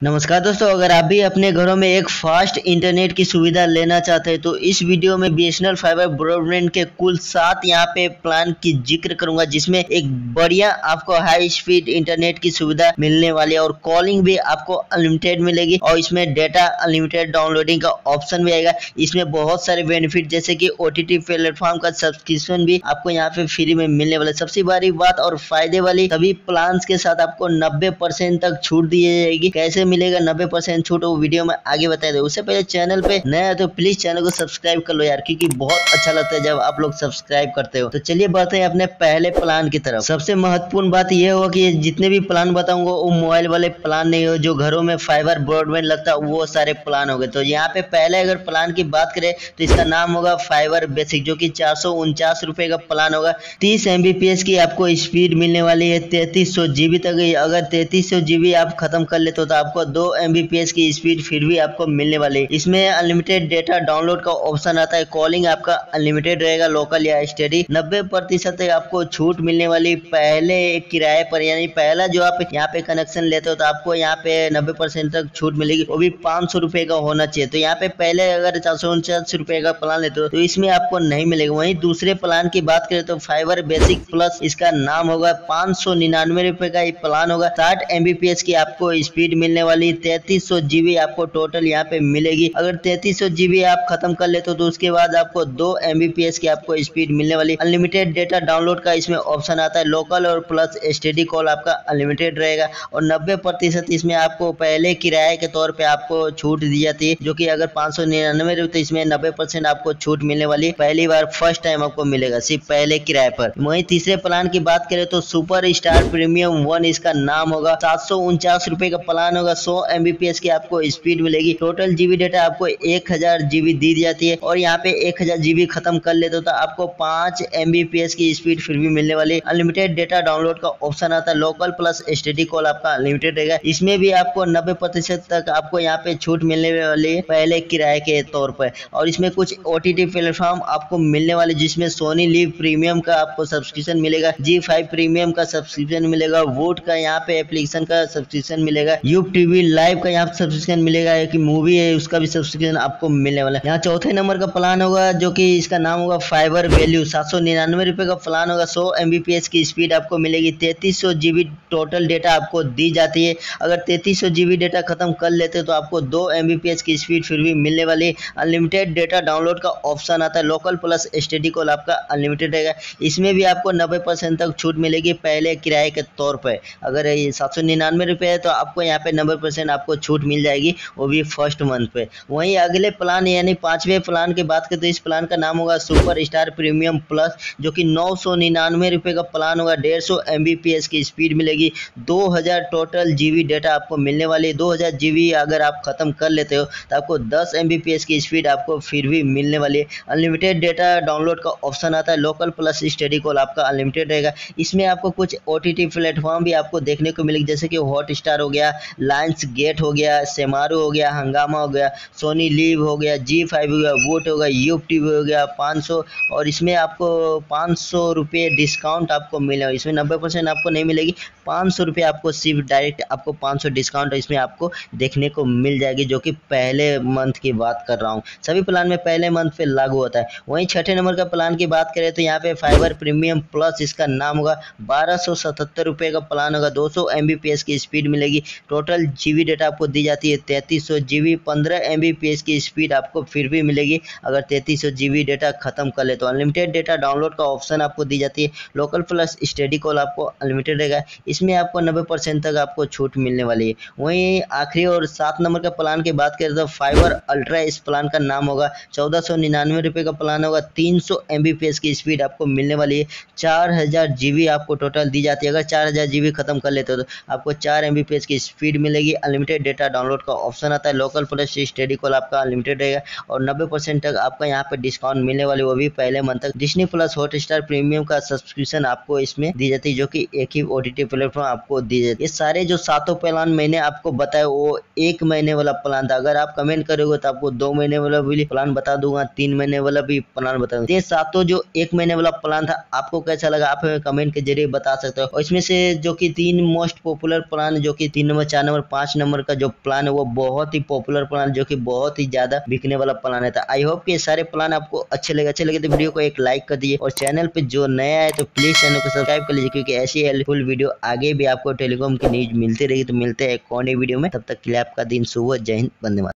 नमस्कार दोस्तों, अगर आप भी अपने घरों में एक फास्ट इंटरनेट की सुविधा लेना चाहते हैं तो इस वीडियो में बी एस फाइबर ब्रॉडबैंड के कुल सात यहाँ पे प्लान की ज़िक्र करूँगा, जिसमें एक बढ़िया आपको हाई स्पीड इंटरनेट की सुविधा मिलने वाली है और कॉलिंग भी आपको अनलिमिटेड मिलेगी और इसमें डेटा अनलिमिटेड डाउनलोडिंग का ऑप्शन भी आएगा। इसमें बहुत सारे बेनिफिट जैसे की ओ प्लेटफॉर्म का सब्सक्रिप्शन भी आपको यहाँ पे फ्री में मिलने वाला सबसे बड़ी बात और फ़ायदे वाली सभी प्लान के साथ आपको नब्बे तक छूट दी जाएगी। कैसे मिलेगा नब्बे परसेंट छूट, वो वीडियो में आगे बता दे उससे पहले चैनल पे नया है तो प्लीज़ चैनल को सब्सक्राइब कर लो यार, क्योंकि बहुत अच्छा लगता है जब आप लोग सब्सक्राइब करते हो। तो चलिए बढ़ते हैं अपने पहले प्लान की तरफ़। सबसे महत्वपूर्ण बात यह होगा कि जितने भी प्लान बताऊँगा, वो मोबाइल वाले प्लान नहीं हो, जो घरों में फाइबर ब्रॉडबैंड लगता है, वो सारे प्लान हो गए। तो यहाँ पे पहले अगर प्लान की बात करें तो इसका नाम होगा फाइबर बेसिक जो की चार का प्लान होगा। तीस एमबीपीएस की आपको स्पीड मिलने वाली है, तैतीस सौ जीबी तक। अगर तैतीस सौ जीबी आप खत्म कर लेते हो तो आपको दो एम की स्पीड फिर भी आपको मिलने वाली इसमें अनलिमिटेड डेटा डाउनलोड का ऑप्शन आता है। कॉलिंग आपका अनलिमिटेड रहेगा लोकल या स्टडी नब्बे प्रतिशत आपको छूट मिलने वाली पहले किराए पर, यानी पहला जो आप यहाँ पे कनेक्शन लेते हो तो आपको यहाँ पे नब्बे परसेंट तक छूट मिलेगी। वो भी पाँच सौ रुपए का होना चाहिए। तो यहाँ पे पहले अगर चार सौ उनचास रुपए का प्लान लेते हो तो इसमें आपको नहीं मिलेगा। वहीं दूसरे प्लान की बात करें तो फाइबर बेसिक प्लस इसका नाम होगा। पाँच सौ निन्यानवे रुपए का ये प्लान होगा। साठ एमबीपीएस की आपको स्पीड मिलने वाली तैतीस सौ जीबी आपको टोटल यहाँ पे मिलेगी। अगर तैतीस सौ जीबी आप खत्म कर लेते हो तो उसके बाद आपको दो एमबीपीएस की आपको स्पीड मिलने वाली। अनलिमिटेड डेटा डाउनलोड का इसमें ऑप्शन आता है। लोकल और प्लस एसटीडी कॉल आपका अनलिमिटेड रहेगा। और नब्बे प्रतिशत इसमें आपको पहले किराए के तौर पर आपको छूट दी जाती है, जो की अगर पाँच सौ निन्यानवे रुपये इसमें नब्बे परसेंट आपको छूट मिलने वाली। पहली बार फ़र्स्ट टाइम आपको मिलेगा, सिर्फ़ पहले किराए पर। वही तीसरे प्लान की बात करें तो सुपर स्टार प्रीमियम वन इसका नाम होगा। सात सौ का प्लान होगा। सौ एमबीपीएस की आपको स्पीड मिलेगी। टोटल जीबी डेटा आपको एक हज़ार जीबी दी जाती है और यहाँ पे एक हज़ार जीबी खत्म कर लेते तो आपको पाँच एमबीपीएस की स्पीड फिर भी मिलने वाली अनलिमिटेड डेटा डाउनलोड का ऑप्शन आता है। लोकल प्लस एस कॉल आपका अनलिमिटेड रहेगा। इसमें भी आपको नब्बे प्रतिशत तक आपको यहाँ पे छूट मिलने वाली है पहले किराए के तौर पर। और इसमें कुछ ओ प्लेटफॉर्म आपको मिलने वाले जिसमें सोनी लिव प्रीमियम का आपको सब्सक्रिप्शन मिलेगा। जी फाइव प्रीमियम का सब्सक्रिप्शन मिलेगा। वोट का यहाँ पे एप्लीकेशन का सब्सक्रिप्शन मिलेगा। यूब टीवी लाइव का यहाँ सब्सक्रिप्शन मिलेगा, एक मूवी है, उसका भी सब्सक्रिप्शन आपको मिलने वाला है। यहाँ चौथे नंबर का प्लान होगा, जो कि इसका नाम होगा फाइबर वैल्यू सात सौ निन्यानवे रुपए का प्लान होगा। सौ एमबीपीएस की स्पीड आपको मिलेगी। तैतीस सौ टोटल डेटा आपको दी जाती है। अगर तैतीस सौ डेटा खत्म कर लेते तो आपको दो एमबीपीएस की स्पीड फिर भी मिलने वाली अनलिमिटेड डेटा डाउनलोड का ऑप्शन आता है। लोकल प्लस स्टडी कॉल आपका अनलिमिटेड रहेगा। इसमें भी आपको नब्बे परसेंट तक छूट मिलेगी, पहले किराए के तौर पर अगर सात सौ निन्यानवे रुपये है तो आपको यहाँ पे नब्बे परसेंट आपको छूट मिल जाएगी, वो भी फ़र्स्ट मंथ पे। वहीं अगले प्लान यानी पाँचवें प्लान की बात करें तो इस प्लान का नाम होगा सुपर स्टार प्रीमियम प्लस जो कि नौ सौ निन्यानवे रुपये का प्लान होगा, डेढ़ सौ एम की स्पीड मिलेगी। दो हज़ार टोटल जीबी डेटा आपको मिलने वाली है। दो हज़ार जीबी अगर आप ख़त्म कर लेते हो तो आपको दस एम की स्पीड आपको फिर भी मिलने वाली है। अनलिमिटेड डेटा डाउनलोड का ऑप्शन आता है। लोकल प्लस स्टडी कॉल आपका अनलिमिटेड रहेगा। इसमें आपको कुछ ओ टी प्लेटफॉर्म भी आपको देखने को मिलेगी, जैसे कि हॉट स्टार हो गया लाइन्स गेट हो गया सेमारू हो गया हंगामा हो गया सोनी लीव हो गया जी फाइव हो गया वोट हो गया यूप टीवी हो गया 500 और इसमें आपको पाँच सौ रुपये डिस्काउंट आपको मिलेगा इसमें नब्बे परसेंट आपको नहीं मिलेगी। पाँच सौ रुपये आपको सिर्फ़ डायरेक्ट आपको पाँच सौ डिस्काउंट इसमें आपको देखने को मिल जाएगी, जो कि पहले मंथ की बात कर रहा हूँ। सभी प्लान में पहले मंथ पे लागू होता है। वहीं छठे नंबर का प्लान की बात करें तो यहाँ पे फाइबर प्रीमियम प्लस इसका नाम होगा। बारह सौ का प्लान होगा। दो सौ की स्पीड मिलेगी। टोटल जी बी डेटा आपको दी जाती है, तैंतीस सौ जी बी पंद्रह एम की स्पीड आपको फिर भी मिलेगी। अगर तैतीस सौ जी डेटा खत्म कर ले तो अनलिमिटेड डेटा डाउनलोड का ऑप्शन आपको दी जाती है। लोकल प्लस स्टडी कॉल आपको अनलिमिटेड रहेगा। इसमें आपको नब्बे परसेंट तक आपको छूट मिलने वाली है। वहीं आखिरी और सात नंबर का प्लान की बात करें तो फाइबर अल्ट्रा इस प्लान का नाम होगा। चौदह सौ निन्यानवे रुपये का प्लान होगा। तीन सौ एम की स्पीड आपको मिलने वाली है। चार हज़ार जी आपको टोटल दी जाती है। अगर चार हज़ार जी खत्म कर लेते हो तो आपको चार एम की स्पीड मिलेगी। अनलिमिटेड डेटा डाउनलोड का ऑप्शन आता है। लोकल प्लस स्टडी कॉल आपका अनलिमिटेड रहेगा और 90 परसेंट तक आपका यहाँ पे डिस्काउंट मिलने वाले वो भी पहले मंथ तक। डिस्नी प्लस हॉट प्रीमियम का सब्सक्रिप्शन आपको इसमें दी जाती है, जो कि एक ही ओ प्लेटफॉर्म आपको दी जाती है। सारे जो सातों प्लान मैंने आपको बताया वो एक महीने वाला प्लान था। अगर आप कमेंट करोगे तो आपको दो महीने वाला भी प्लान बता दूँगा, तीन महीने वाला भी प्लान बता दूँगा। ये सातों जो एक महीने वाला प्लान था, आपको कैसा लगा? आप हमें कमेंट के ज़रिए बता सकते हो। और इसमें से जो कि तीन मोस्ट पॉपुलर प्लान जो कि तीन नंबर, चार नंबर पाँच नंबर का जो प्लान है, वो बहुत ही पॉपुलर प्लान, जो कि बहुत ही ज़्यादा बिकने वाला प्लान है। आई होप कि ये सारे प्लान आपको अच्छे लगे। अच्छे लगे तो वीडियो को एक लाइक कर दिए और चैनल पे जो नया है तो प्लीज़ चैनल को सब्सक्राइब कर लीजिए, क्योंकि ऐसी हेल्पफुल वीडियो आगे भी आपको टेलीकॉम की न्यूज़ मिलती रहेगी। तो मिलते हैं कौन वीडियो में। तब तक के लिए आपका दिन सुबह जय हिंद बंदे